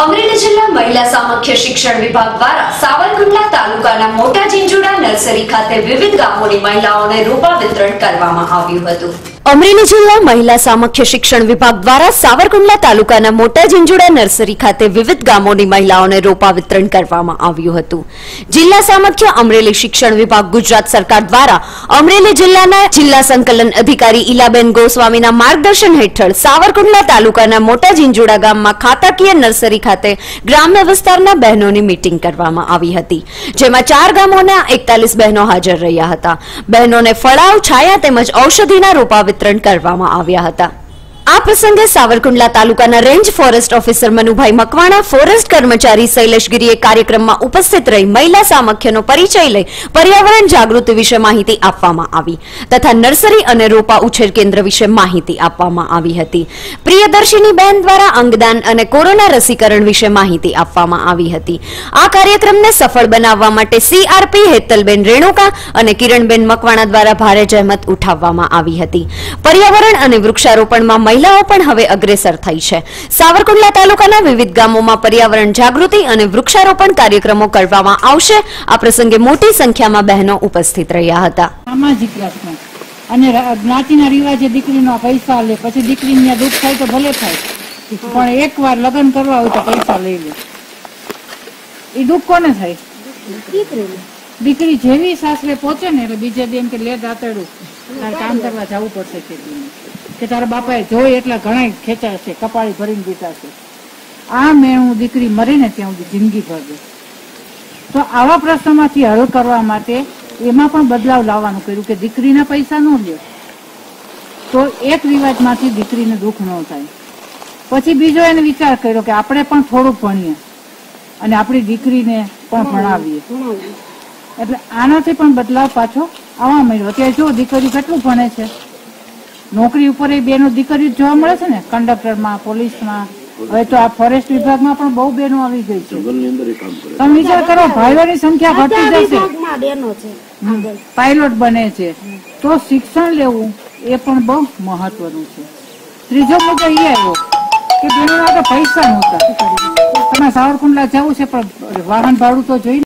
અમરેલી જિલ્લા મહિલા સામખ્ય શિક્ષણ વિભાગ દ્વારા સાવરકુંડલા તાલુકાના મોટા ઝીંઝુડા નર્સરી ખાતે વિવિધ ગામોની મહિલાઓને રોપા વિતરણ કરવામાં આવ્યું હતું. અમરેલી જિલ્લા મહિલા સામખ્ય શિક્ષણ વિભાગ દ્વારા સાવરકુંડલા તાલુકાના મોટા ઝીંઝુડા નર્સરી ખાતે વિવિધ ગામોની મહિલાઓને રોપા વિતરણ કરવામાં આવ્યું હતું. જિલ્લા સામખ્ય અમરેલી શિક્ષણ વિભાગ ગુજરાત સરકાર દ્વારા અમરેલી જિલ્લાના જિલ્લા સંકલન અધિકારી ઈલાબેન ગોસ્વામીના માર્ગદર્શન હેઠળ સાવરકુંડલા તાલુકાના મોટા ઝીંઝુડા ગામમાં ખાતાકીય નર્સરી ખાતે ગ્રામ્ય વિસ્તારના બહેનોની મીટિંગ કરવામાં આવી હતી, જેમાં ચાર ગામોના એકતાલીસ બહેનો હાજર રહ્યા હતા. બહેનોને ફળાવ, છાયા તેમજ ઔષધિના રોપા વિતરણ કરવામાં આવ્યા હતા. આ પ્રસંગે સાવરકુંડલા તાલુકાના range forest officer Manubhai Makwana, forest કર્મચારી શૈલેષગીરીએ કાર્યક્રમમાં ઉપસ્થિત રહી મહિલા સામખ્યનો પરિચય લઈ પર્યાવરણ જાગૃતિ વિશે માહિતી આપવામાં આવી તથા નર્સરી અને રોપા ઉછેર કેન્દ્ર વિશે માહિતી આપવામાં આવી હતી. પ્રિયદર્શિની બહેન દ્વારા અંગદાન અને કોરોના રસીકરણ વિશે માહિતી આપવામાં આવી હતી. આ કાર્યક્રમને સફળ બનાવવા માટે સીઆરપી હેતલબેન રેણુકા અને કિરણબેન મકવાણા દ્વારા ભારે જહેમત ઉઠાવવામાં આવી હતી. પર્યાવરણ અને વૃક્ષારોપણમાં મહિલાઓ પણ હવે અગ્રેસર થઈ છે. સાવરકુંડલા તાલુકાના વિવિધ ગામોમાં પર્યાવરણ જાગૃતિ અને વૃક્ષારોપણ કાર્યક્રમો કરવામાં આવશે. આ પ્રસંગે મોટી સંખ્યામાં બહેનો ઉપસ્થિત રહ્યા હતા. અને જ્ઞાતિના રિવાજે દીકરીનો પૈસા લે, પછી દીકરીને દુઃખ થાય તો ભલે થાય. પણ એકવાર લગ્ન કરવા હોય તો પૈસા લઈ લે. એ દુઃખ કોને થાય? દીકરી જેવી સાસરે પહોંચે ને એટલે બીજે દી એમ કે લે દાતડું કામ કરવા જવું પડશે ખેતીમાં કે તારા બાપાએ જોઈ એટલા ઘણા ખેંચાશે કપાળી ભરીને છે. આ મેં હું દીકરી મરીને ત્યાં સુધી જિંદગી ભરજે તો આવા પ્રશ્નોમાંથી હલ કરવા માટે એમાં પણ બદલાવ લાવવાનું કર્યું કે દીકરીના પૈસા ન લે. તો એક રિવાજમાંથી દીકરીને દુઃખ ન થાય. પછી બીજો એને વિચાર કર્યો કે આપણે પણ થોડુંક ભણીએ અને આપણી દીકરીને પણ ભણાવીએ એટલે આનાથી પણ બદલાવ પાછો આવવા મળ્યો અત્યારે જો દીકરી કેટલું ભણે છે? નોકરી ઉપર એ બેનો દીકરીઓ જોવા મળે છે ને? કંડક્ટરમાં પોલીસમાં. હવે તો આ ફોરેસ્ટ વિભાગમાં પણ બહુ બેનો આવી ગઈ છે. તમે વિચાર કરો ભાઈઓની સંખ્યા ઘટી જશે. વિભાગમાં બેનો છે. પાયલોટ બને છે. તો શિક્ષણ લેવું એ પણ બહુ મહત્વનું છે. ત્રીજો મુદ્દો એ આવ્યો કે બેનો માટે પૈસા નહોતા. તમે સાવરકુંડલા જવું છે પણ વાહન ભાડું તો જોઈ